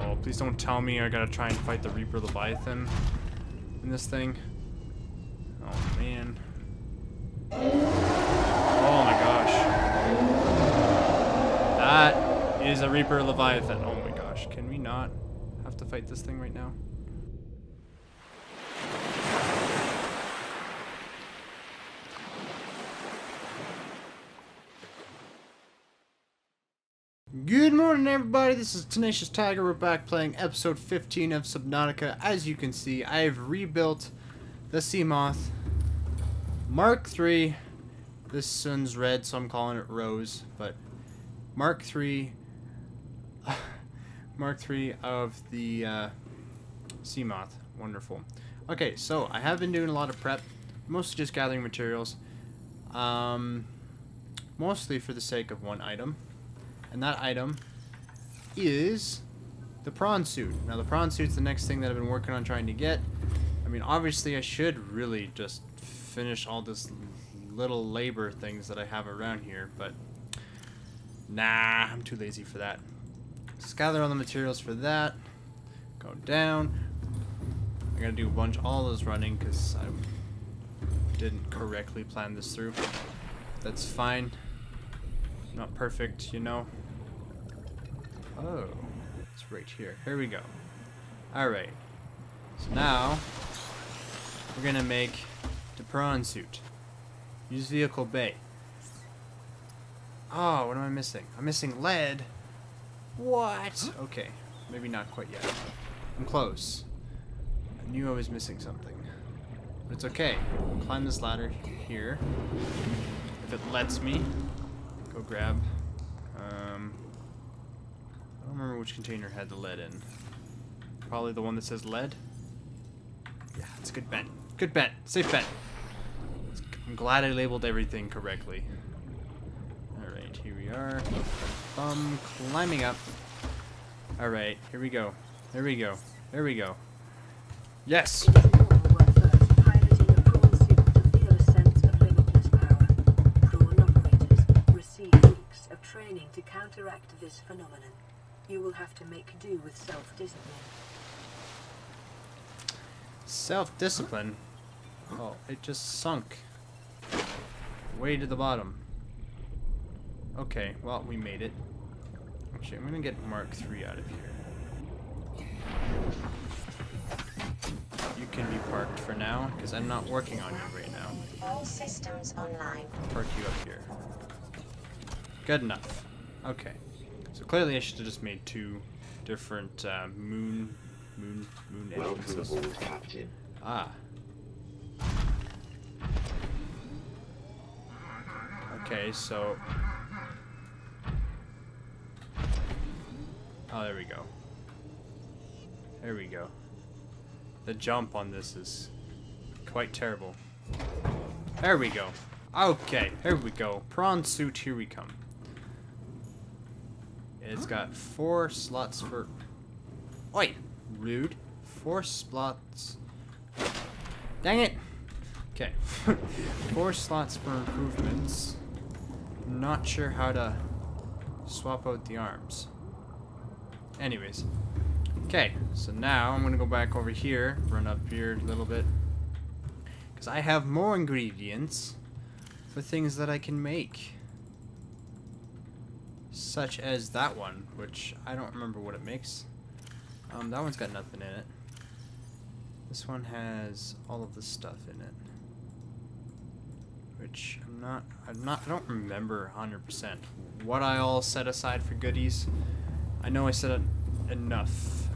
Oh, please don't tell me I gotta try and fight the Reaper Leviathan in this thing. Oh, man. Oh my gosh. That is a Reaper Leviathan. Oh my gosh. Can we not have to fight this thing right now? Good morning, everybody. This is Tenacious Tiger. We're back playing episode 15 of Subnautica. As you can see, I have rebuilt the Seamoth Mark III. This one's red, so I'm calling it Rose. But Mark III, Mark III of the uh, Seamoth. Wonderful. Okay, so I have been doing a lot of prep, mostly just gathering materials, um, mostly for the sake of one item. And that item is the prawn suit. Now the prawn suit's the next thing that I've been working on trying to get. I mean, obviously I should really just finish all this little labor things that I have around here, but nah, I'm too lazy for that. Just gather all the materials for that. Go down. I gotta do a bunch, all those running because I didn't correctly plan this through. That's fine. Not perfect, you know. Oh, it's right here. Here we go. Alright. So now, we're gonna make the prawn suit. Use vehicle bay. Oh, what am I missing? I'm missing lead. What? Okay, maybe not quite yet. I'm close. I knew I was missing something. But it's okay. Climb this ladder here. If it lets me. Go grab. Um, I don't remember which container had the lead in. Probably the one that says lead. Yeah, it's a good bet. Good bet. Safe bet. I'm glad I labeled everything correctly. Alright, here we are. Bum climbing up. Alright, here we go. There we go. There we go. Yes! It is normal when first piloting a prawn suit to feel a sense of limitless power. Prawn operators receive weeks of training to counteract this phenomenon. You will have to make do with self-discipline. Self-discipline? Oh, it just sunk. Way to the bottom. Okay, well, we made it. Actually, I'm gonna get Mark III out of here. You can be parked for now, because I'm not working on you right now. All systems online. Park you up here. Good enough. Okay. So clearly I should have just made two different uh, moon, moon, moon entrances. Captain. Ah. Okay, so... Oh, there we go. There we go. The jump on this is quite terrible. There we go. Okay, here we go. Prawn suit, here we come. It's got four slots for... Oi! Rude. Four slots... Dang it! Okay. four slots for improvements. Not sure how to swap out the arms. Anyways. Okay, so now I'm gonna go back over here, run up here a little bit. Because I have more ingredients for things that I can make. Such as that one, which I don't remember what it makes. Um, that one's got nothing in it. This one has all of the stuff in it. Which I'm not, I'm not, I don't remember 100% what I all set aside for goodies. I know I set enough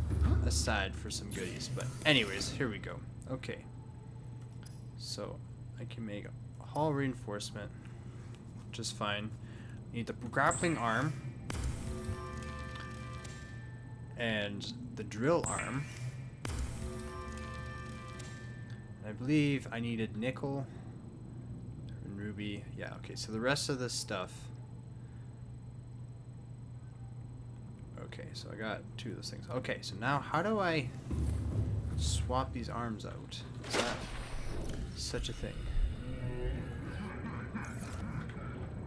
aside for some goodies, but anyways, here we go. Okay. So, I can make a hull reinforcement, which is fine. Need the grappling arm and the drill arm. And I believe I needed nickel and ruby. Yeah, okay, so the rest of this stuff. Okay, so I got two of those things. Okay, so now how do I swap these arms out? Is that such a thing?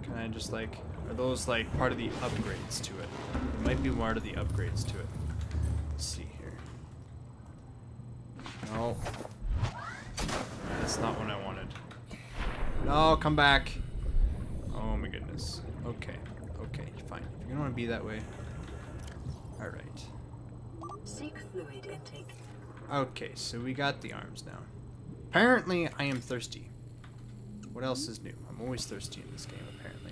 Can I just like, are those like part of the upgrades to it? It might be part of the upgrades to it. Let's see here. No. That's not what I wanted. No, come back. Oh my goodness. Okay. Okay, fine. If you don't want to be that way. Alright. Seek fluid intake. Okay, so we got the arms now. Apparently, I am thirsty. What else is new? I'm always thirsty in this game, apparently.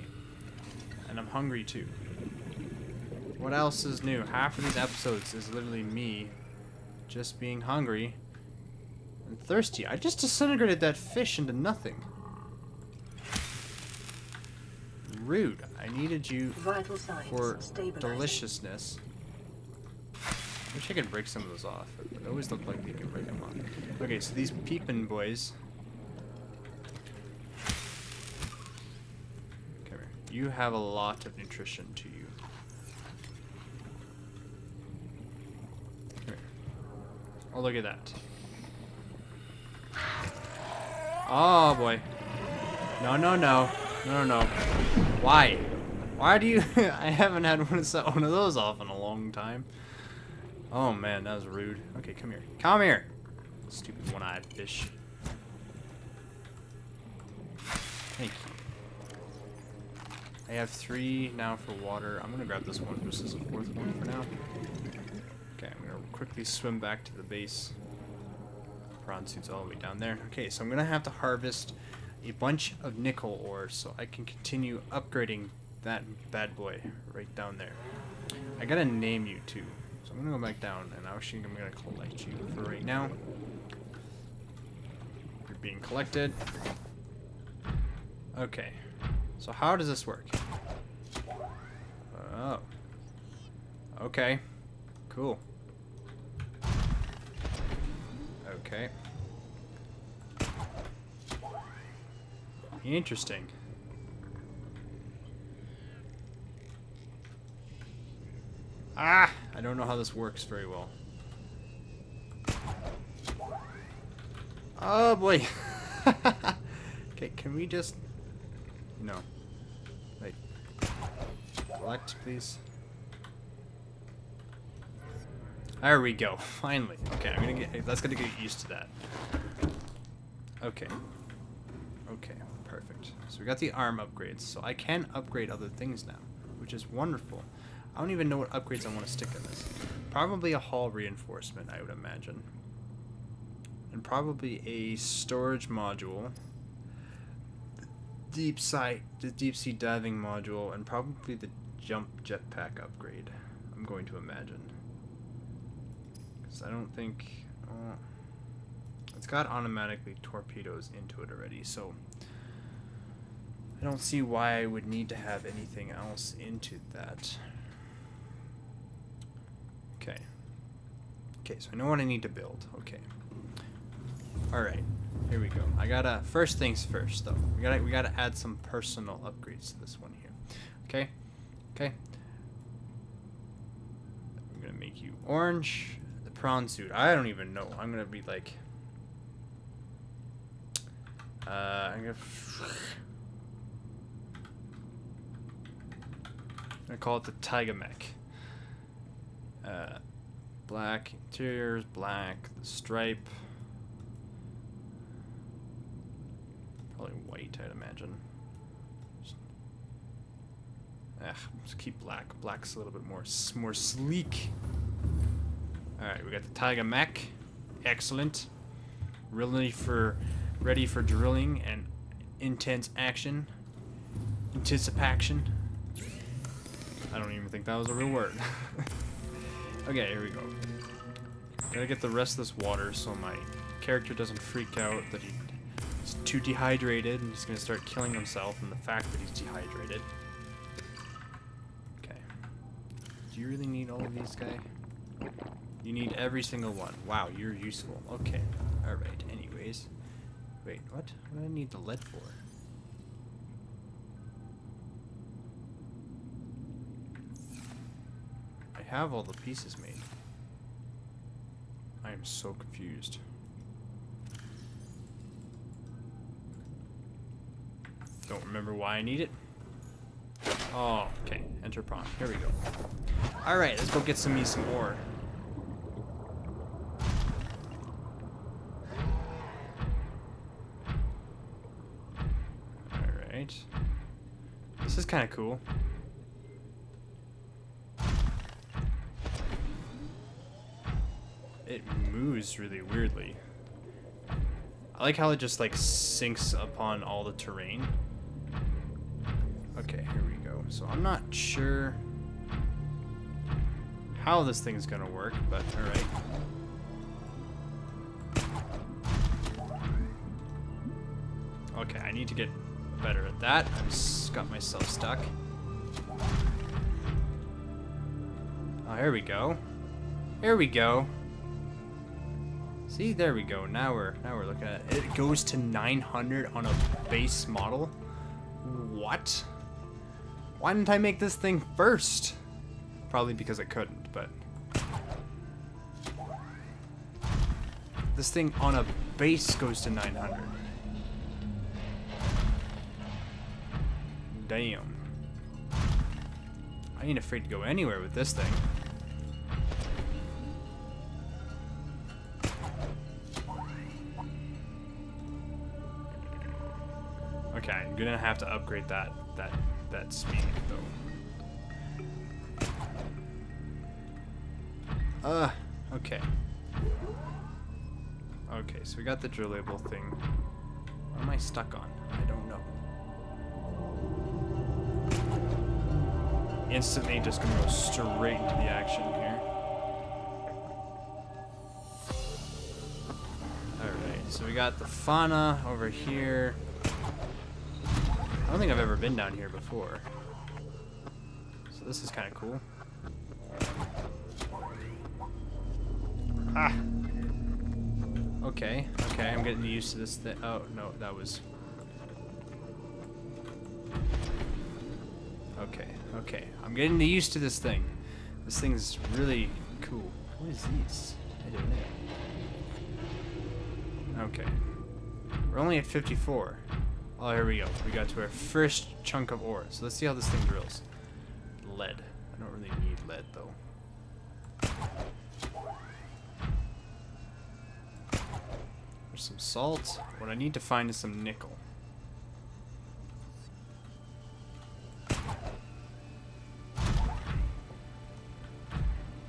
And I'm hungry, too. What else is new? Half of these episodes is literally me just being hungry and thirsty. I just disintegrated that fish into nothing. Rude. I needed you Vital signs for deliciousness. Wish I could break some of those off. They always look like they can break them off. Okay, so these peeping boys. Come here. You have a lot of nutrition to you. Oh, look at that. Oh boy. No, no, no. No, no, no. Why? Why do you... I haven't had one of, one of those off in a long time. Oh man, that was rude. Okay, come here. Come here! Stupid one-eyed fish. Thank you. I have three now for water. I'm gonna grab this one versus a fourth one for now. Okay, I'm gonna quickly swim back to the base. Prawn suit's all the way down there. Okay, so I'm gonna have to harvest a bunch of nickel ore so I can continue upgrading that bad boy right down there. I gotta name you too. So I'm gonna go back down and I'm actually I'm gonna collect you for right now. You're being collected. Okay. So how does this work? Oh. Okay. Cool. Okay. Interesting. Ah! I don't know how this works very well. Oh boy! okay, can we just... No. Select, please. There we go. Finally. Okay, I'm gonna get... That's gonna get used to that. Okay. Okay, perfect. So we got the arm upgrades, so I can upgrade other things now, which is wonderful. I don't even know what upgrades I want to stick in this. Probably a hull reinforcement, I would imagine. And probably a storage module. Deep sight, the deep sea diving module, and probably the jump jetpack upgrade. I'm going to imagine. Because I don't think. Oh, it's got automatically torpedoes into it already, so I don't see why I would need to have anything else into that. Okay. Okay, so I know what I need to build. Okay. Alright. Here we go. I gotta first things first though. We gotta we gotta add some personal upgrades to this one here. Okay? Okay. I'm gonna make you orange. The prawn suit. I don't even know. I'm gonna be like uh I'm gonna gonna call it the Tiger Mech. Uh, black interiors, black, the stripe. Probably white, I'd imagine. Ugh, just keep black. Black's a little bit more more sleek. Alright, we got the Tiger Mech. Excellent. Really for ready for drilling and intense action. Anticipation. I don't even think that was a real word. okay, here we go. Gotta get the rest of this water so my character doesn't freak out that he's too dehydrated and he's gonna start killing himself and the fact that he's dehydrated. Do you really need all of these, guy? You need every single one. Wow, you're useful. Okay. Alright, anyways. Wait, what? What do I need the lead for? I have all the pieces made. I am so confused. Don't remember why I need it. Oh, okay. Enter prompt. Here we go. All right, let's go get some me some ore. All right. This is kind of cool. It moves really weirdly. I like how it just like sinks upon all the terrain. Okay, here so I'm not sure how this thing's gonna work, but alright. Okay, I need to get better at that. I've got myself stuck. Oh, here we go. Here we go. See, there we go. Now we're now we're looking at it. It goes to 900 on a base model. What? Why didn't I make this thing first? Probably because I couldn't, but this thing on a base goes to 900. Damn. I ain't afraid to go anywhere with this thing. Okay, I'm gonna have to upgrade that that that speed though. Uh, okay. Okay, so we got the drillable thing. What am I stuck on? I don't know. Instantly just gonna go straight into the action here. Alright, so we got the fauna over here. I don't think I've ever been down here before. So this is kind of cool. Ah! Okay, okay, I'm getting used to this thing. Oh, no, that was... Okay, okay. I'm getting used to this thing. This thing's really cool. What is this? I don't know. Okay. We're only at 54. Oh, here we go. We got to our first chunk of ore. So let's see how this thing drills. Lead. I don't really need lead, though. There's some salt. What I need to find is some nickel.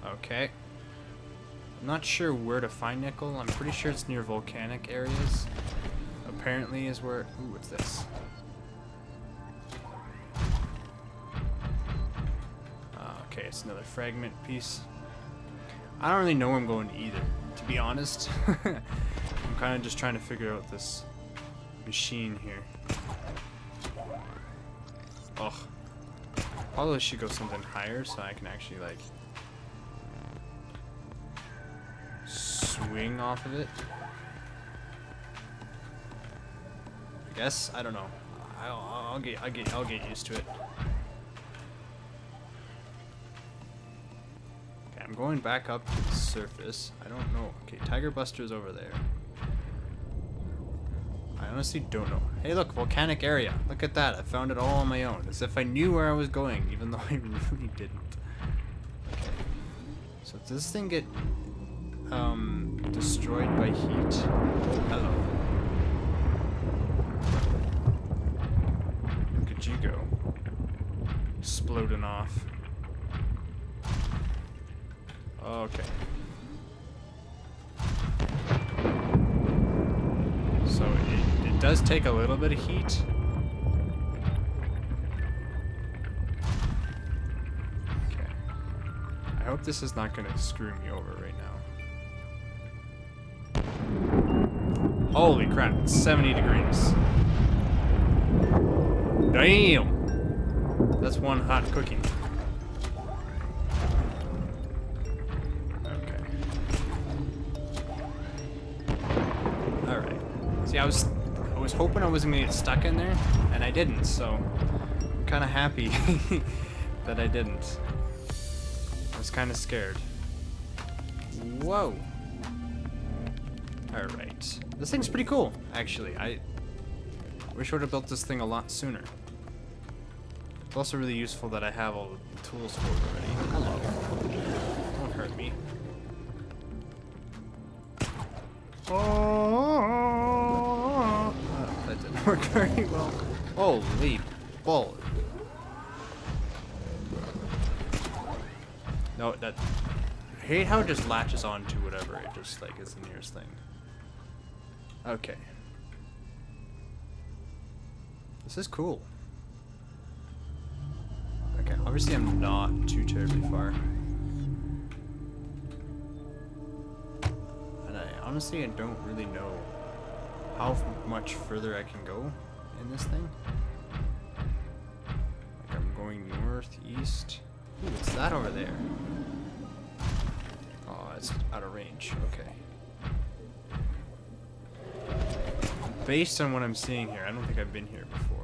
Okay. I'm not sure where to find nickel. I'm pretty sure it's near volcanic areas. Apparently is where... Ooh, what's this? Ah, okay, it's another fragment piece. I don't really know where I'm going either, to be honest. I'm kind of just trying to figure out this machine here. Ugh. Probably should go something higher so I can actually, like, swing off of it. Guess I don't know. I'll, I'll get I'll get I'll get used to it. Okay, I'm going back up to the surface. I don't know. Okay, Tiger Buster's over there. I honestly don't know. Hey, look, volcanic area. Look at that. I found it all on my own, as if I knew where I was going, even though I really didn't. Okay. So does this thing get um, destroyed by heat? Hello. Look at you go. Exploding off. Okay. So it, it does take a little bit of heat. Okay. I hope this is not going to screw me over right now. Holy crap, it's 70 degrees. Damn! That's one hot cookie. Okay. Alright. See, I was I was hoping I wasn't gonna get stuck in there, and I didn't, so I'm kinda happy that I didn't. I was kinda scared. Whoa. Alright. This thing's pretty cool, actually. I wish I would have built this thing a lot sooner. It's also really useful that I have all the tools for it already. Hello. Don't hurt me. Oh, oh that didn't work very well. Holy bull. No, that... I hate how it just latches on to whatever. It just, like, is the nearest thing. Okay. This is cool. Obviously I'm not too terribly far. And I honestly I don't really know how much further I can go in this thing. Like I'm going northeast. Ooh, what's that over there? Oh, it's out of range. Okay. Based on what I'm seeing here, I don't think I've been here before.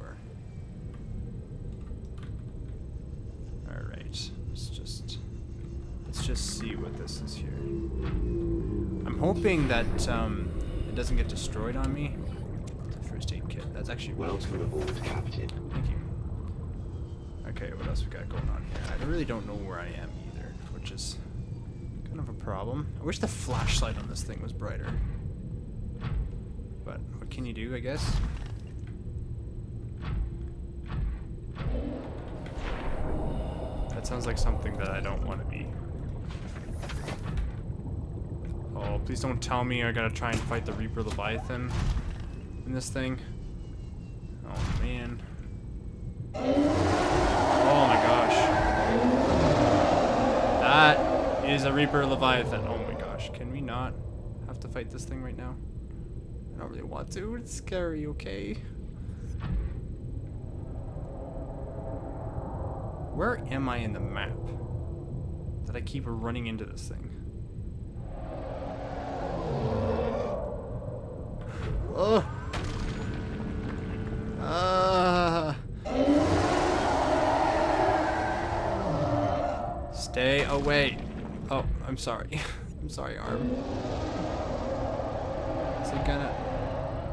Alright, let's just let's just this is here. I'm hoping that um, it doesn't get destroyed on me. A first aid kit. That's actually well Welcome aboard, Captain. Thank you. Okay, what else we got going on here? I really don't know where I am either, which is kind of a problem. I wish the flashlight on this thing was brighter. But what can you do, I guess? That sounds like something that I don't want to be. Oh, please don't tell me I gotta try and fight the Reaper Leviathan in this thing. Oh, man. Oh my gosh. That is a Reaper Leviathan. Oh my gosh. Can we not have to fight this thing right now? I don't really want to. It's scary, okay? Where am I in the map? That I keep running into this thing. Oh. Ah. Stay away. Oh, I'm sorry. I'm sorry, arm. Is it gonna...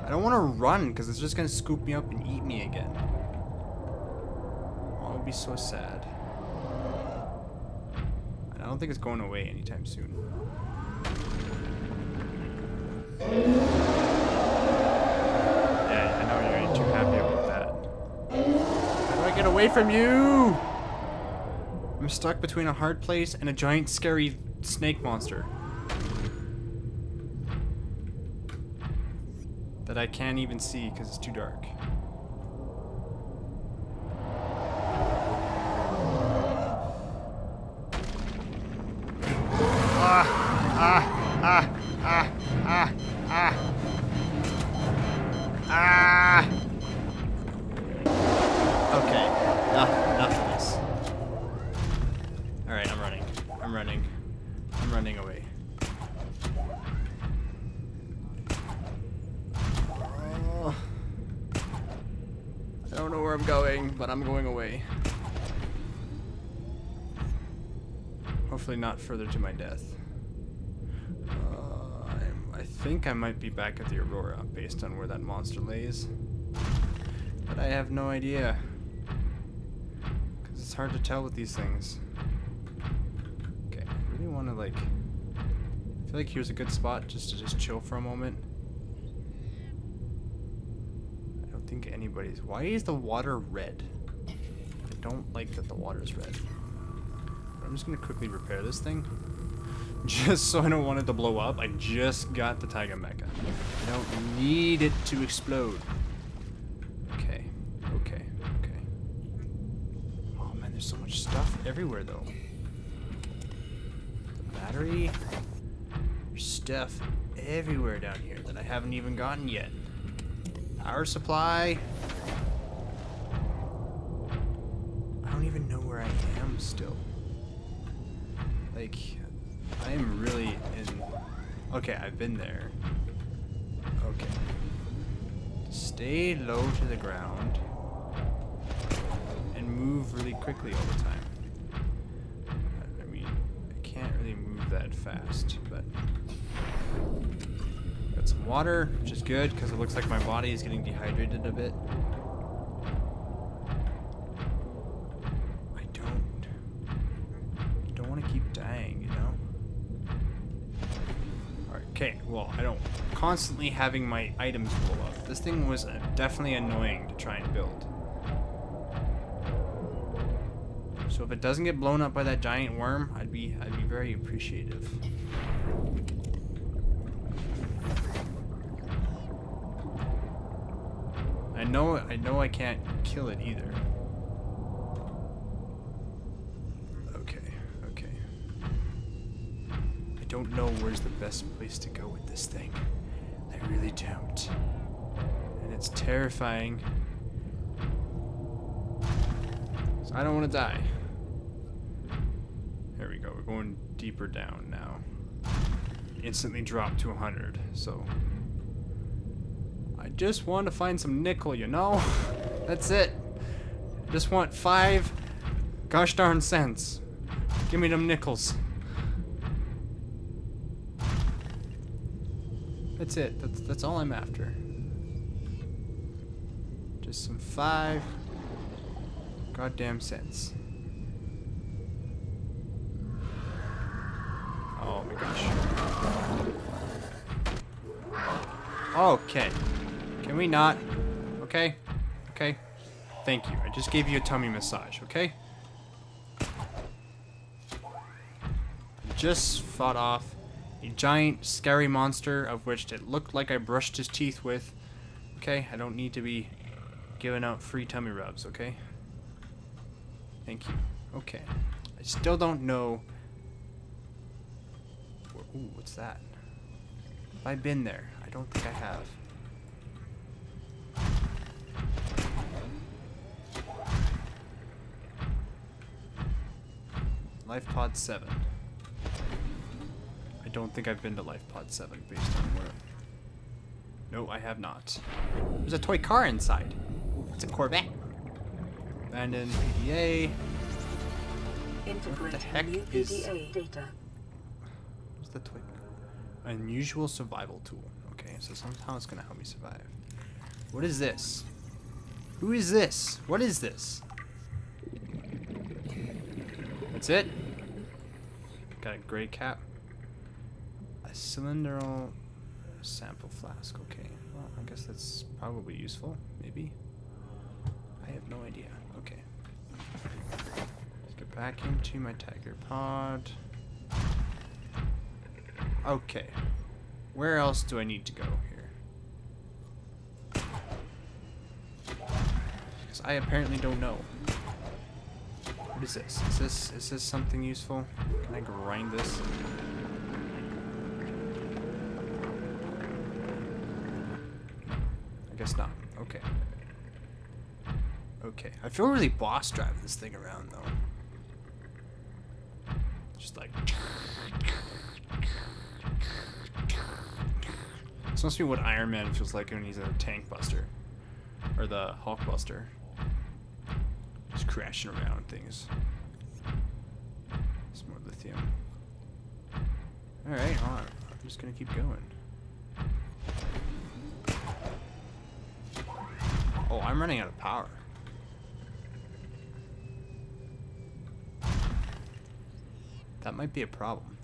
I don't want to run because it's just gonna scoop me up and eat me again. Oh, it would be so sad. And I don't think it's going away anytime soon. Yeah, I know you ain't too happy about that. How do I get away from you? I'm stuck between a hard place and a giant scary snake monster. That I can't even see because it's too dark. Further to my death. Uh, I'm- I think I might be back at the Aurora based on where that monster lays. But I have no idea. Because it's hard to tell with these things. Okay, I really want to like... I feel like here's a good spot just to just chill for a moment. I don't think anybody's... Why is the water red? I don't like that the water's red. I'm just gonna quickly repair this thing. Just so I don't want it to blow up. I just got the Tiger Mecha. I don't need it to explode. Okay. Okay. Okay. Oh man, there's so much stuff everywhere though. Battery. There's stuff everywhere down here that I haven't even gotten yet. Power supply. I don't even know where I am still. Like, I am really in... Okay, I've been there. Okay. Stay low to the ground. And move really quickly all the time. I- mean, I can't really move that fast, but... Got some water, which is good, because it looks like my body is getting dehydrated a bit. constantly having my items blow up. This thing was definitely annoying to try and build. So if it doesn't get blown up by that giant worm, I'd be I'd be very appreciative. I know I know I can't kill it either. Okay, okay. I don't know where's the best place to go with this thing. Really don't. And it's terrifying. So I don't want to die. There we go. We're going deeper down now. Instantly dropped to 100. So I just want to find some nickel, you know? That's it. I just want five gosh darn cents. Give me them nickels. That's it. That's that's all I'm after. Just some five goddamn cents. Oh my gosh. Okay. Can we not? Okay? Okay? Thank you. I just gave you a tummy massage, okay? Just fought off a giant, scary monster of which it looked like I brushed his teeth with. Okay? I don't need to be giving out free tummy rubs, okay? Thank you. Okay. I still don't know... Ooh, what's that? Have I been there? I don't think I have. Life Pod 7. I don't think I've been to Life Pod 7 based on where... No, I have not. There's a toy car inside. It's a Corvette. Abandoned PDA. Integrate heck is- data. What's the toy? Unusual survival tool. Okay, so somehow it's gonna help me survive. What is this? Who is this? What is this? That's it? Got a gray cap. Cylindrical sample flask. Okay, well, I guess that's probably useful. Maybe. I have no idea. Okay. Let's get back into my tiger pod. Okay. Where else do I need to go here? Because I apparently don't know. What is this? Is this is this something useful? Can I grind this? I guess not. Okay. Okay. I feel really boss driving this thing around though. Just like This must be what Iron Man feels like when he's in a tank buster. Or the Hulk buster. Just crashing around things. Some more lithium. Alright, well, I'm just gonna keep going. Oh, I'm running out of power. That might be a problem.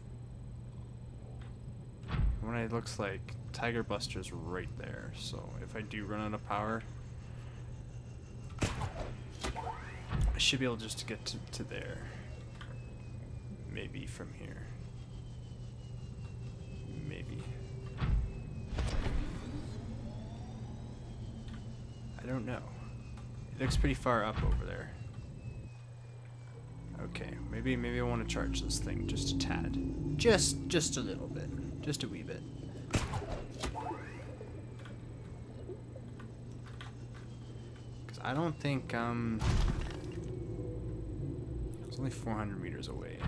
When it looks like Tiger Buster's right there, so if I do run out of power, I should be able just to get to, to there. Maybe from here. Maybe. I don't know. It looks pretty far up over there. Okay, maybe maybe I want to charge this thing just a tad. Just just a little bit. Just a wee bit. Cause I don't think um it's only 400 meters away.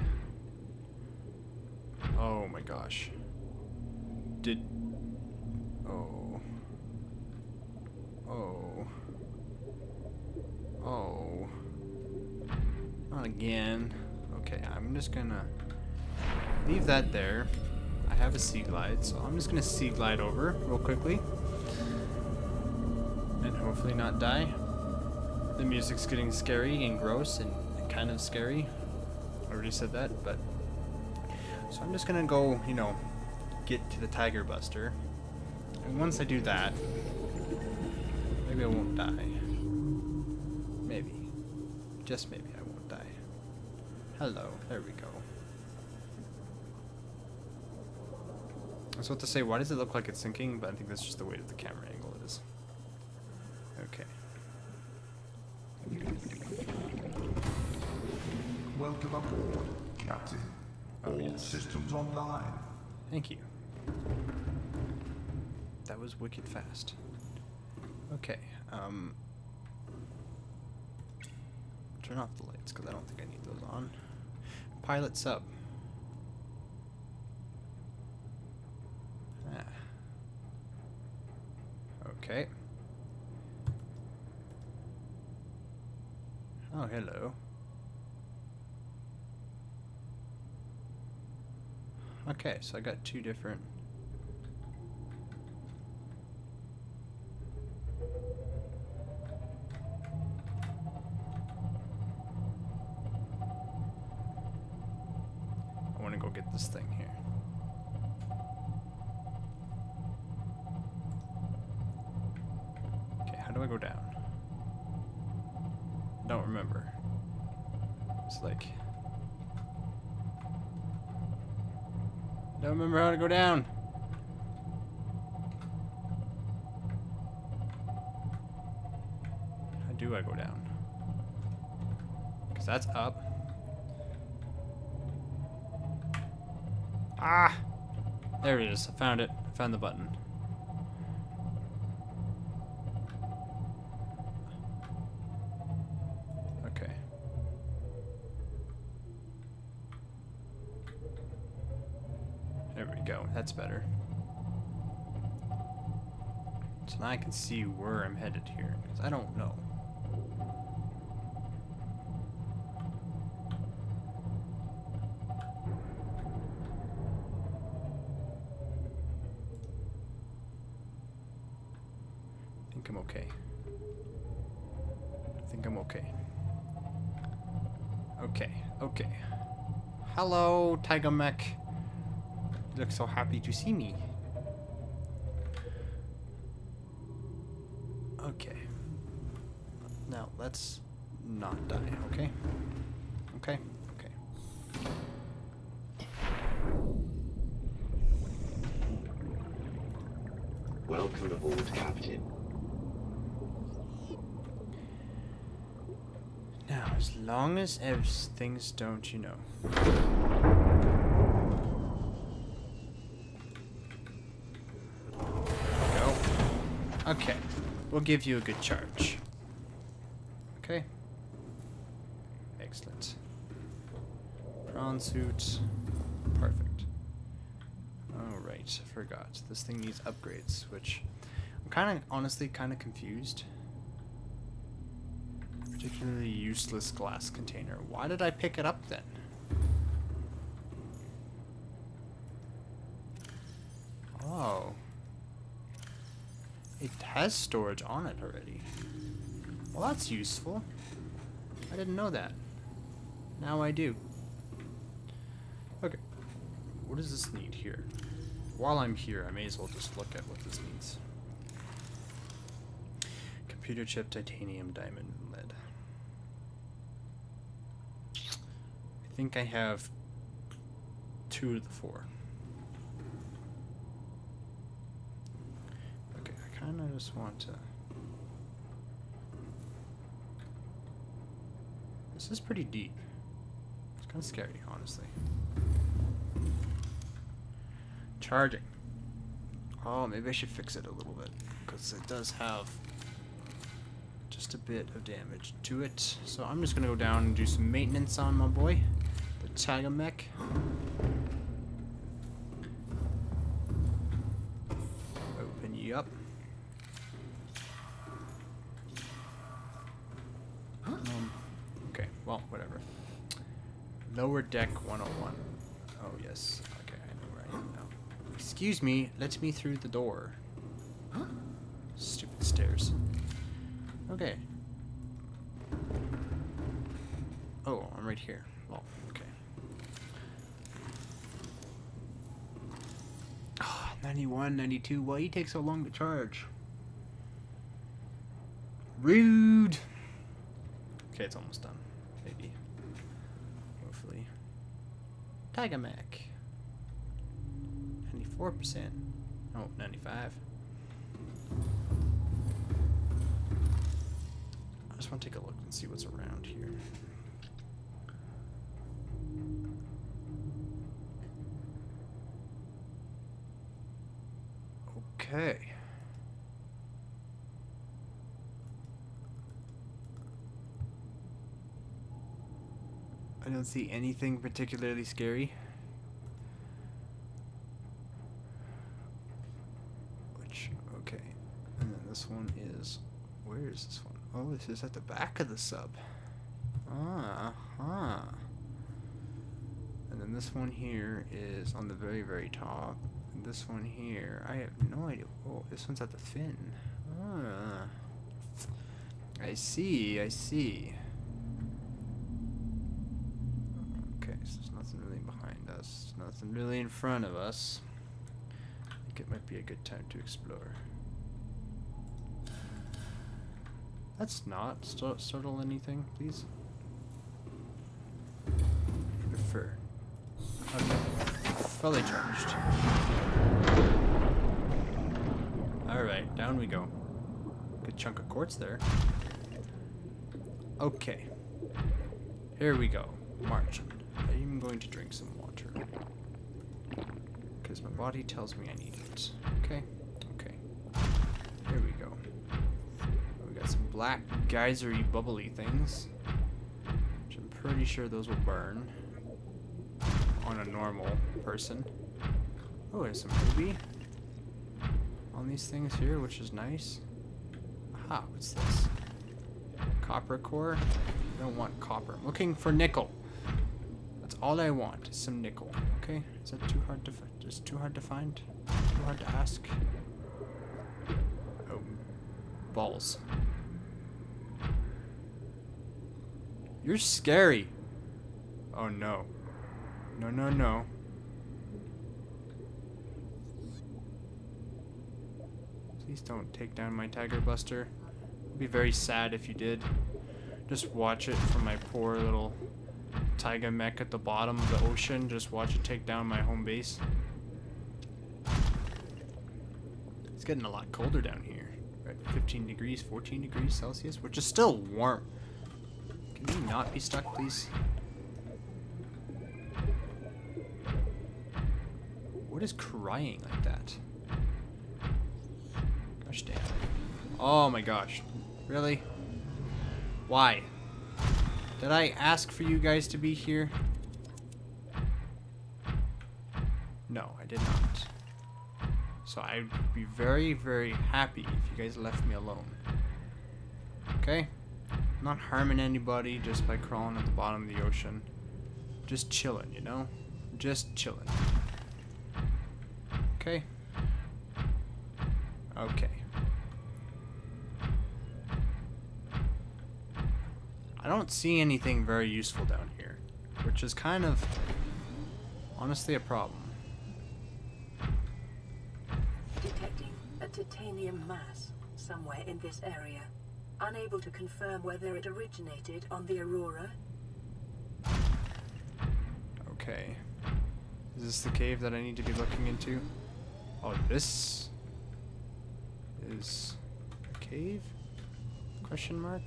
Oh my gosh. Did Oh. Oh. Oh. Not again. Okay, I'm just gonna leave that there. I have a Seaglide, so I'm just gonna sea glide over real quickly. And hopefully not die. The music's getting scary and gross and kind of scary. I already said that, but so I'm just gonna go, you know, get to the Tiger Buster. And once I do that, maybe I won't die. Maybe. Just maybe. Hello. There we go. I was about to say, why does it look like it's sinking? But I think that's just the weight of the camera angle it is. Okay. Welcome aboard, Captain. Oh, All yes. systems online. Thank you. That was wicked fast. Okay, um... Turn off the lights, because I don't think I need those on. Pilot sub. Ah. Okay. Oh, hello. Okay, so I got two different. I want to go get this thing here. Okay, how do I go down? Don't remember. It's like. Don't remember how to go down. How do I go down? Because that's up. Ah! There it is. I found it. I found the button. Okay. There we go. That's better. So now I can see where I'm headed here, because I don't know. I think I'm okay. I think I'm okay. Okay, okay. Hello, Tiger Mech. You look so happy to see me. Okay. Now, let's not die, okay? Okay? Okay. Welcome aboard, Captain. Now, as long as as things don't, you know. Go. Okay. We'll give you a good charge. Okay. Excellent. Prawn suit. Perfect. Alright, I forgot. This thing needs upgrades, which I'm kind of, honestly, kind of confused. Particularly useless glass container. Why did I pick it up then? Oh. It has storage on it already. Well, that's useful. I didn't know that. Now I do. Okay. What does this need here? While I'm here, I may as well just look at what this needs. Computer chip, titanium, diamond, lead. I think I have two of the four. Okay, I kind of just want to. This is pretty deep. It's kind of scary, honestly. Charging. Oh, maybe I should fix it a little bit because it does have just a bit of damage to it. So I'm just gonna go down and do some maintenance on my boy, the Tiger Mech. Open you up. Um, okay, well, whatever. Lower deck 101. Oh, yes. Okay, I know where I am now. Excuse me, let me through the door. Stupid stairs. Okay. Oh, I'm right here. Oh, okay. Ah, 91, 92. Why you take so long to charge? Rude. Okay, it's almost done. Maybe. Hopefully. Tiger Mech. 94%. Oh, 95. I just want to take a look and see what's around here. Okay. I don't see anything particularly scary. Which, okay. And then this one is, where is this one? Oh, this is at the back of the sub. Ah, huh. And then this one here is on the very, very top. And this one here, I have no idea. Oh, this one's at the fin. Ah. I see, I see. Okay, so there's nothing really behind us. Nothing really in front of us. I think it might be a good time to explore. That's not st startle anything, please. Prefer. Okay. Fully charged. Alright, down we go. Good chunk of quartz there. Okay. Here we go. March. I'm going to drink some Because my body tells me I need it. Okay? Okay. Here we go. We got some black geysery bubbly things. Which I'm pretty sure those will burn. On a normal person. Oh, there's some ruby. On these things here, which is nice. Aha, what's this? Copper core? I don't want copper. I'm looking for nickel. All I want is some nickel. Okay? Is that too hard to find? Is too hard to find? Too hard to ask? Oh. Balls. You're scary. Oh no. No, no, no. Please don't take down my Tiger Buster. I'd be very sad if you did. Just watch it from my poor little Tiger mech at the bottom of the ocean. Just watch it take down my home base. It's getting a lot colder down here. We're at 15 degrees, 14 degrees Celsius, which is still warm. Can we not be stuck, please? What is crying like that? Gosh damn. Oh my gosh. Really? Why? Did I ask for you guys to be here? No, I did not. So I'd be very, very happy if you guys left me alone. Okay? I'm not harming anybody just by crawling at the bottom of the ocean. Just chilling, you know? Just chilling. Okay? Okay. I don't see anything very useful down here, which is kind of honestly a problem. Detecting a titanium mass somewhere in this area. Unable to confirm whether it originated on the Aurora. Okay. Is this the cave that I need to be looking into? Oh, this is a cave? Question mark?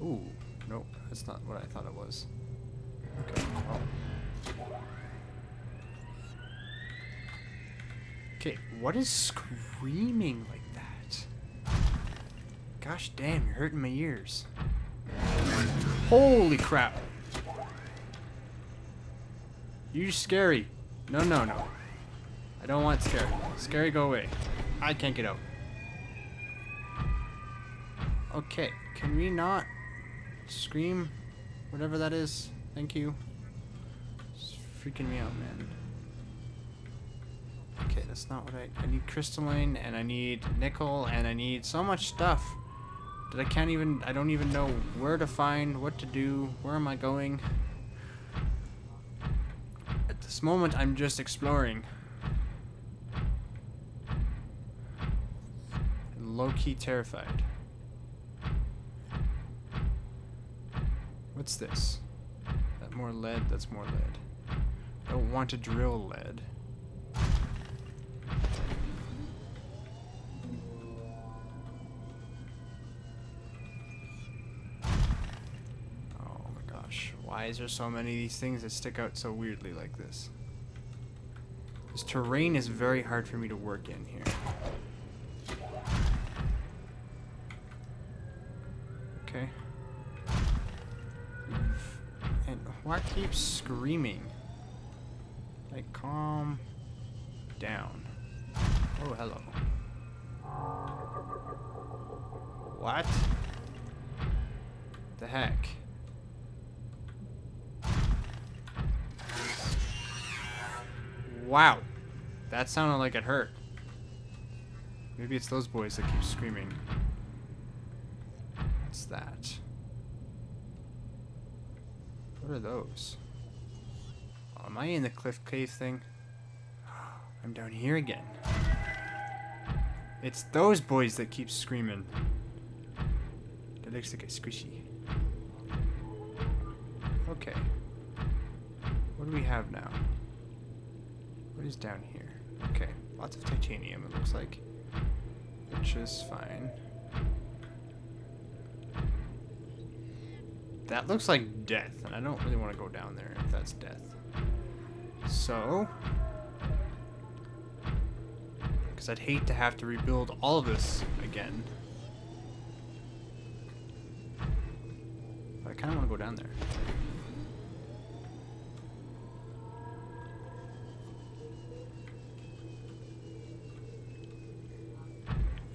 Ooh, nope, that's not what I thought it was. Okay, well. Okay, what is screaming like that? Gosh damn, you're hurting my ears. Holy crap. You're scary. No, no, no. I don't want scary. Scary, go away. I can't get out. Okay, can we not scream? Whatever that is. Thank you. It's freaking me out, man. Okay, that's not what I... I need crystalline, and I need nickel, and I need so much stuff that I can't even... I don't even know where to find, what to do, where am I going. At this moment, I'm just exploring. low-key terrified. What's this? That more lead? That's more lead. I don't want to drill lead. Oh my gosh. Why is there so many of these things that stick out so weirdly like this? This terrain is very hard for me to work in here. Keeps screaming? Like, calm down. Oh, hello. What? The heck? Wow. That sounded like it hurt. Maybe it's those boys that keep screaming. What's that? What are those? Oh, am I in the cliff cave thing? I'm down here again. It's those boys that keep screaming. That looks like a squishy. Okay. What do we have now? What is down here? Okay, lots of titanium it looks like. Which is fine. That looks like death, and I don't really want to go down there if that's death. So... Because I'd hate to have to rebuild all of this again. But I kind of want to go down there.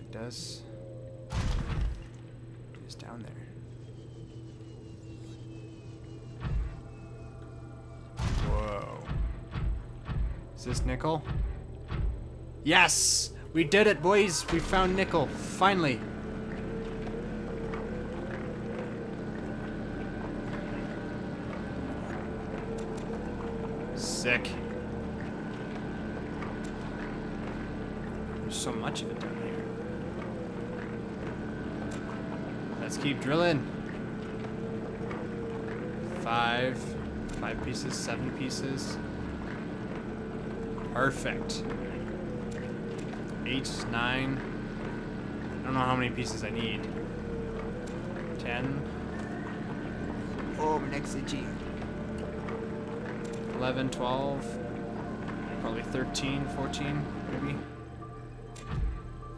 It does. Is this nickel? Yes! We did it, boys! We found nickel. Finally. Sick. There's so much of it down here. Let's keep drilling. Five. Five pieces, seven pieces. Perfect. Eight, nine. I don't know how many pieces I need. Ten. Oh, next to G. 11, 12, probably 13, 14, maybe.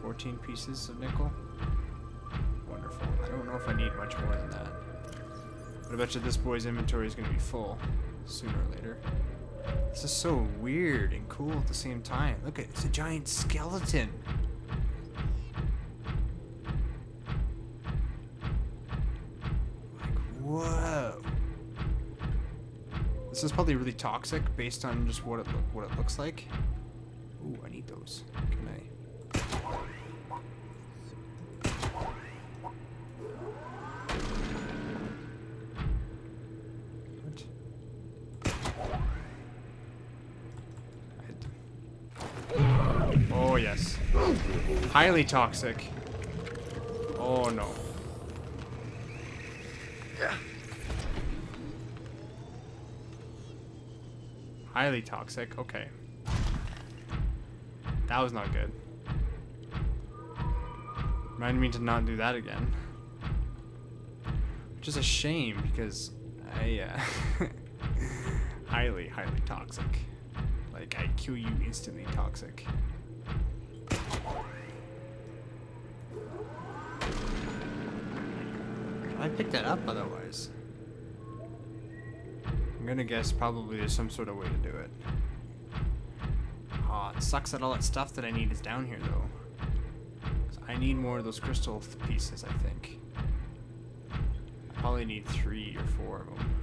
14 pieces of nickel. Wonderful. I don't know if I need much more than that. But I bet you this boy's inventory is going to be full sooner or later. This is so weird and cool at the same time. Look at it's a giant skeleton. Like, whoa. This is probably really toxic based on just what it what it looks like. Highly toxic. Oh no. Yeah. Highly toxic. Okay. That was not good. Remind me to not do that again. Which is a shame because I, uh, highly, highly toxic. Like, I kill you instantly toxic. I picked that up otherwise. I'm gonna guess probably there's some sort of way to do it. Aw, it sucks that all that stuff that I need is down here though. I need more of those crystal th- pieces, I think. I probably need three or four of them.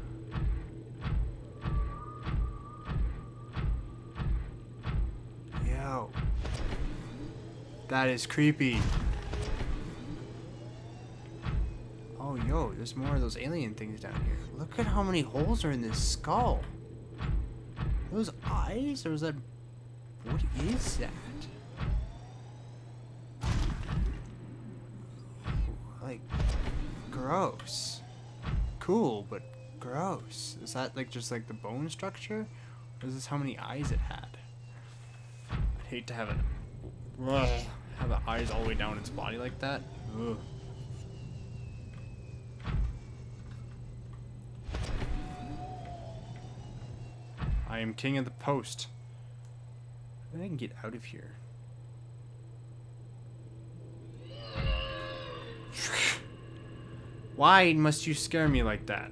Yo. That is creepy. Yo, there's more of those alien things down here. Look at how many holes are in this skull. Those eyes? Or is that... What is that? Like, gross. Cool, but gross. Is that like just like the bone structure? This is this how many eyes it had. I'd hate to have it have the eyes all the way down its body like that. Ugh. I am king of the post. Maybe I can get out of here. Why must you scare me like that?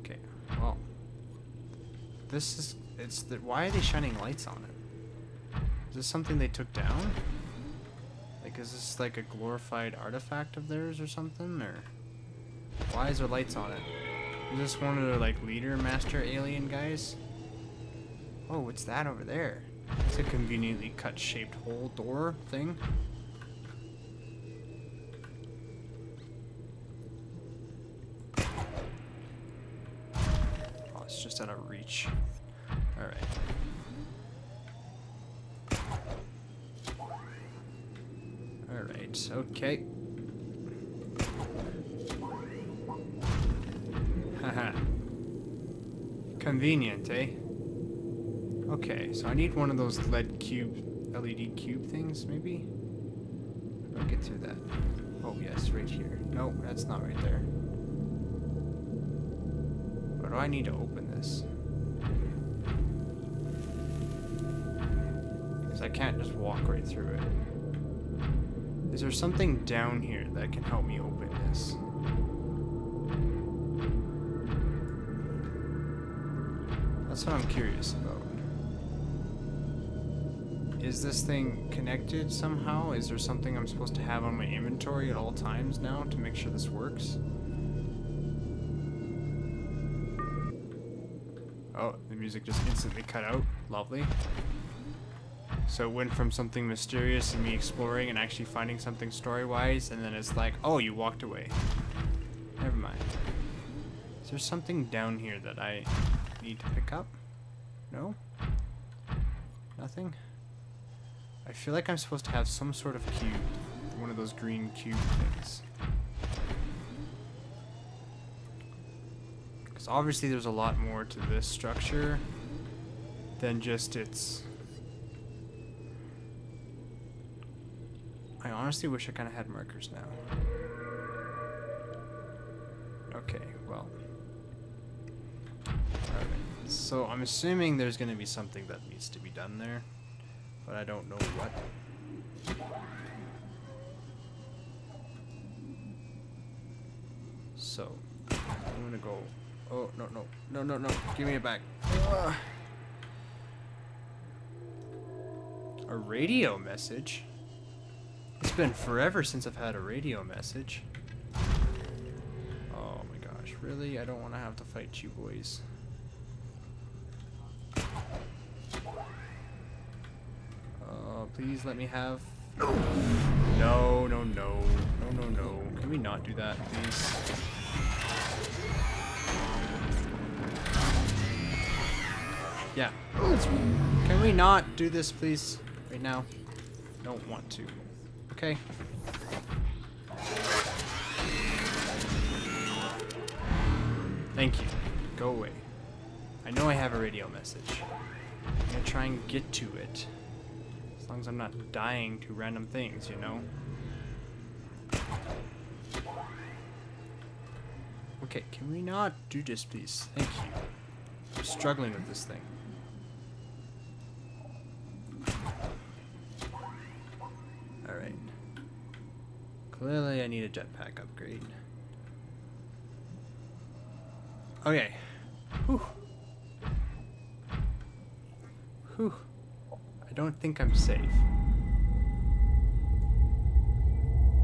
Okay, well. This is, it's the, why are they shining lights on it? Is this something they took down? Like, is this like a glorified artifact of theirs or something, or? Why is there lights on it? Is this one of the, like, leader master alien guys? Oh, what's that over there? It's a conveniently cut shaped hole door thing. Oh, it's just out of reach. Alright. Alright, okay. Convenient, eh? Okay, so I need one of those LED cube, LED cube things, maybe? I'll get through that. Oh, yes, right here. No, that's not right there. Or do I need to open this? Because I can't just walk right through it. Is there something down here that can help me open this? That's what I'm curious about. Is this thing connected somehow? Is there something I'm supposed to have on my inventory at all times now to make sure this works? Oh, the music just instantly cut out. Lovely. So it went from something mysterious and me exploring and actually finding something story-wise, and then it's like, oh, you walked away. Never mind. Is there something down here that I need to pick up? No? Nothing? I feel like I'm supposed to have some sort of cube. One of those green cube things. Because obviously there's a lot more to this structure than just its... I honestly wish I kind of had markers now. Okay, well. So I'm assuming there's going to be something that needs to be done there, but I don't know what. So, I'm going to go... Oh, no, no, no, no, no, give me it back. Ugh. A radio message? It's been forever since I've had a radio message. Oh my gosh, really? I don't want to have to fight you boys. Uh, please let me have... No, no, no. No, no, no. Can we not do that, please? Yeah. Can we not do this, please? Right now? Don't want to. Okay. Thank you. Go away. I know I have a radio message. I'm gonna try and get to it. As long as I'm not dying to random things, you know? Okay, can we not do this, please? Thank you. I'm struggling with this thing. Alright. Clearly I need a jetpack upgrade. Okay. Whew. Whew. I don't think I'm safe.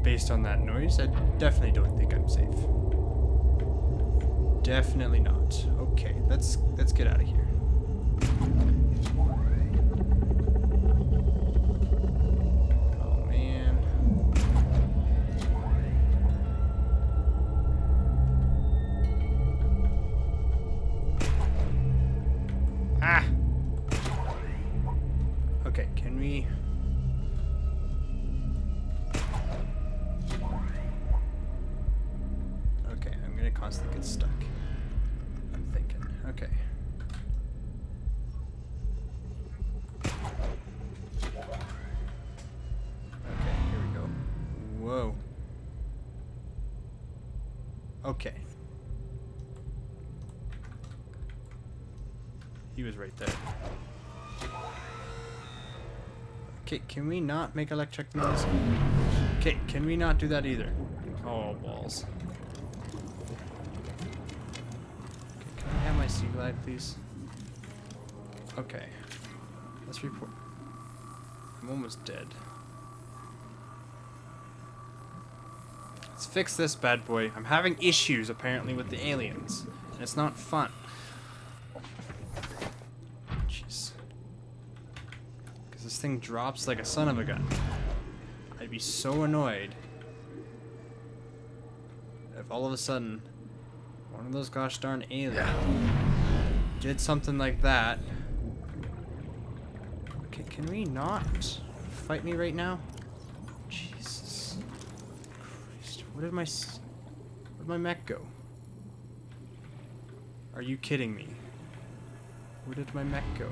Based on that noise, I definitely don't think I'm safe. Definitely not. Okay, let's let's get out of here. Okay. He was right there. Okay, can we not make electric noise? Okay, can we not do that either? Oh, balls. Okay, can I have my Seaglide, please? Okay. Let's report. I'm almost dead. Let's fix this bad boy. I'm having issues, apparently, with the aliens. And it's not fun. Jeez. Because this thing drops like a son of a gun. I'd be so annoyed if all of a sudden one of those gosh darn aliens did something like that. Okay, can we not fight me right now? Jesus Christ, where did my s- where'd my mech go? Are you kidding me? Where did my mech go?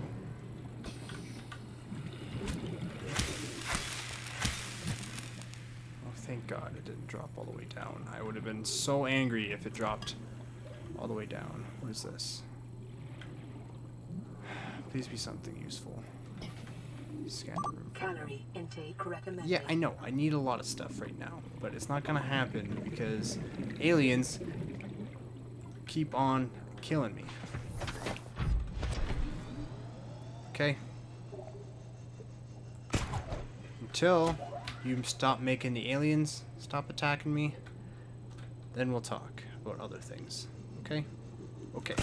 Oh, thank God it didn't drop all the way down. I would have been so angry if it dropped all the way down. What is this? Please be something useful. Scan room. Calorie intake recommended. Yeah, I know. I need a lot of stuff right now, but it's not gonna happen because aliens keep on killing me. Okay. Until you stop making the aliens stop attacking me, then we'll talk about other things. Okay? Okay.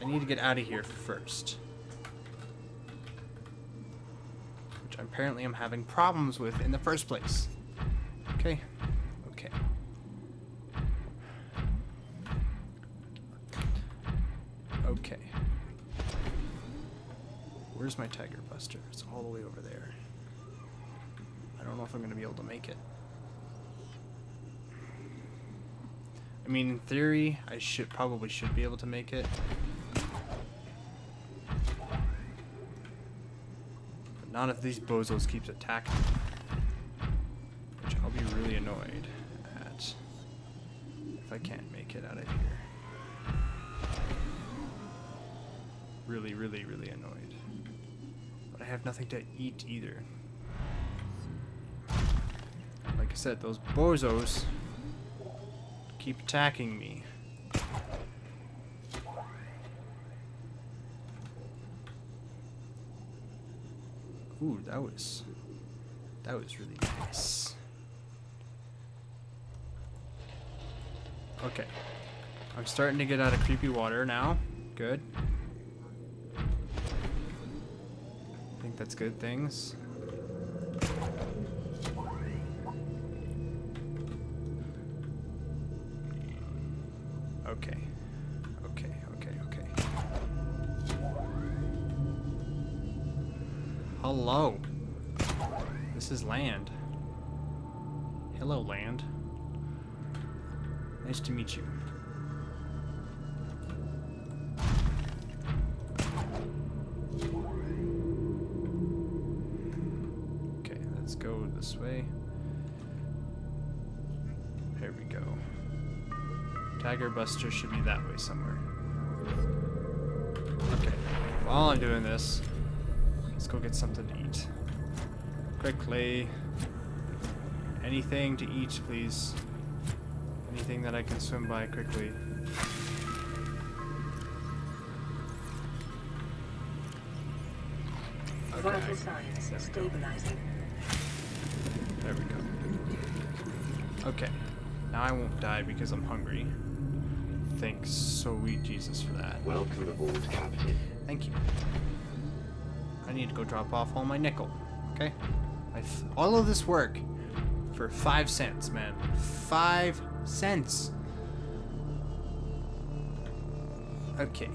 I need to get out of here first. Which apparently I'm having problems with in the first place. Okay. Okay. Okay. Where's my Tiger Buster? It's all the way over there. I don't know if I'm going to be able to make it. I mean, in theory, I should probably should be able to make it. Not if these bozos keeps attacking. Which I'll be really annoyed at if I can't make it out of here. Really, really, really annoyed. But I have nothing to eat either. Like I said, those bozos keep attacking me. Ooh, that was that was really nice. Okay. I'm starting to get out of creepy water now. Good. I think that's good things. Hello. This is land. Hello, land. Nice to meet you. Okay, let's go this way. There we go. Tiger Buster should be that way somewhere. Okay, while I'm doing this, let's go get something to eat. Quickly. Anything to eat, please. Anything that I can swim by quickly. Vital signs stabilizing. There we go. Okay. Now I won't die because I'm hungry. Thanks, sweet Jesus, for that. Welcome aboard, Captain. Thank you. I need to go drop off all my nickel. Okay? All of this work for five cents, man. Five cents. Okay.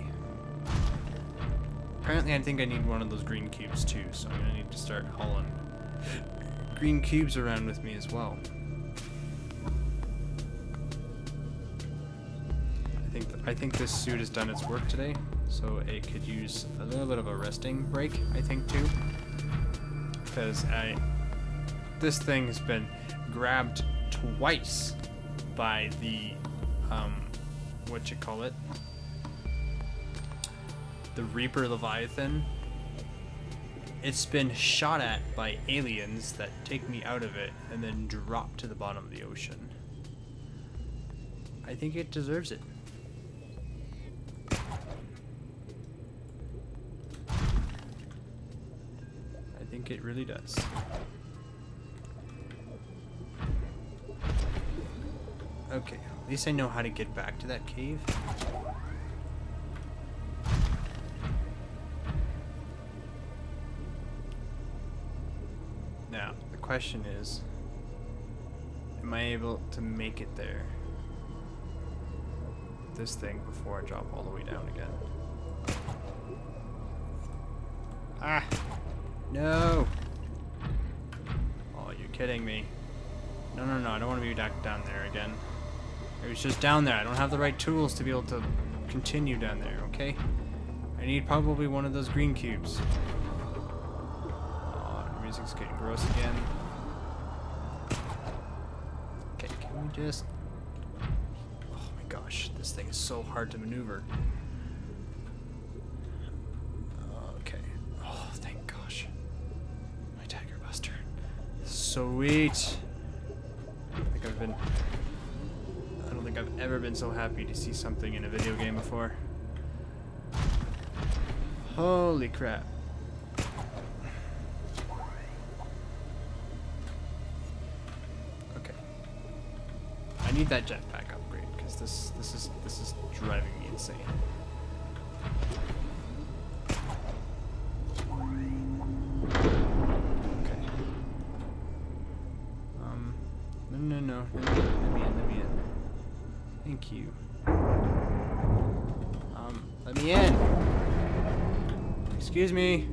Apparently, I think I need one of those green cubes too, so I'm gonna need to start hauling green cubes around with me as well. I think I think this suit has done its work today, so it could use a little bit of a resting break. I think too, because I this thing has been grabbed twice by the um, what you call it, the Reaper Leviathan. It's been shot at by aliens that take me out of it and then drop to the bottom of the ocean. I think it deserves it. I think it really does. Okay, at least I know how to get back to that cave. Now, the question is, am I able to make it there? This thing before I drop all the way down again. Ah! No! Oh, you're kidding me. No, no, no, I don't want to be back down there again. It was just down there. I don't have the right tools to be able to continue down there, okay? I need probably one of those green cubes. Oh, the music's getting gross again. Okay, can we just... Oh my gosh, this thing is so hard to maneuver. Sweet. I think I've been... I don't think I've ever been so happy to see something in a video game before. Holy crap. Okay. I need that jetpack upgrade because this this is this is driving me insane. Okay. Um no let me in, let me in. Thank you. Um let me in. Excuse me.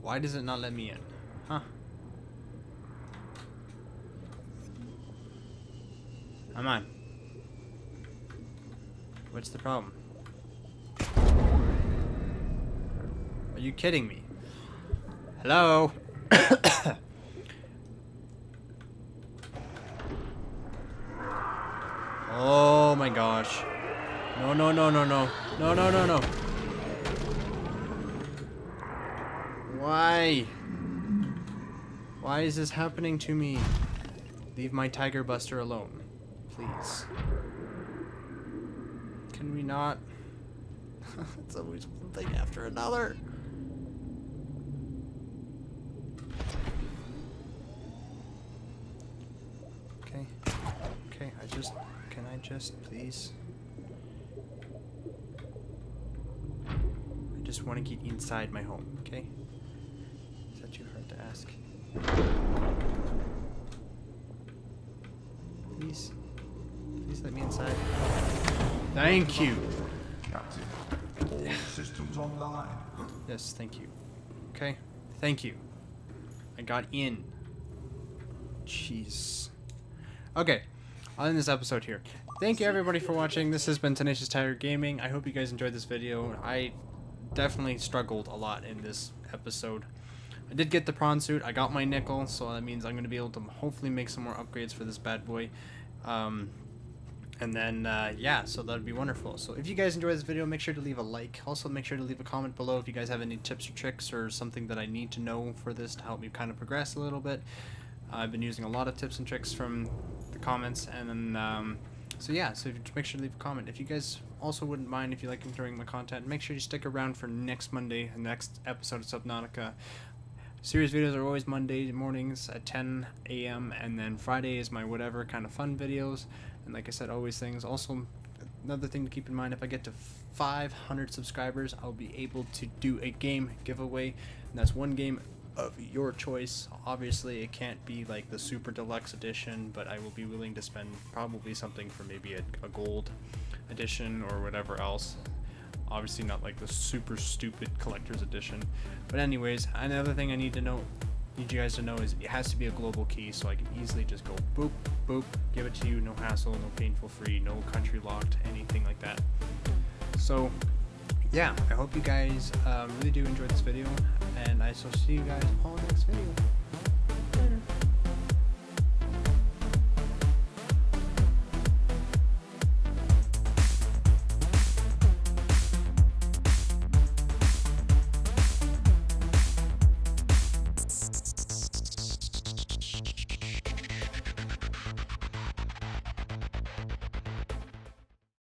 Why does it not let me in? Huh. Come on. What's the problem? Are you kidding me? Hello? oh my gosh. No, no, no, no, no. No, no, no, no. Why? Why is this happening to me? Leave my Tiger Buster alone. Please. Can we not? it's always one thing after another. Okay. Okay, I just... Can I just, please? I just want to get inside my home, okay? Is that too hard to ask? Please? Please let me inside. Thank you! Captain, all systems online. Yes, thank you. Okay, thank you. I got in. Jeez. Okay, I'll end this episode here. Thank you everybody for watching. This has been Tenacious Tiger Gaming. I hope you guys enjoyed this video. I definitely struggled a lot in this episode. I did get the prawn suit. I got my nickel, so that means I'm going to be able to hopefully make some more upgrades for this bad boy. Um, and then, uh, yeah, so that'd be wonderful. So if you guys enjoyed this video, make sure to leave a like. Also, make sure to leave a comment below if you guys have any tips or tricks or something that I need to know for this to help me kind of progress a little bit. I've been using a lot of tips and tricks from the comments, and then, um, so yeah, so make sure to leave a comment. If you guys also wouldn't mind if you like enjoying my content, make sure you stick around for next Monday, the next episode of Subnautica. Series videos are always Monday mornings at 10 a.m. and then Friday is my whatever kind of fun videos. And like I said, always things. Also, another thing to keep in mind: if I get to 500 subscribers, I'll be able to do a game giveaway, and that's one game of your choice. Obviously, it can't be like the super deluxe edition, but I will be willing to spend probably something for maybe a, a gold edition or whatever else. Obviously, not like the super stupid collector's edition. But anyways, another thing I need to know, need you guys to know is it has to be a global key, so I can easily just go boop boop, give it to you, no hassle, no painful free, no country locked, anything like that. So yeah, I hope you guys um, really do enjoy this video, and I shall see you guys in the next video.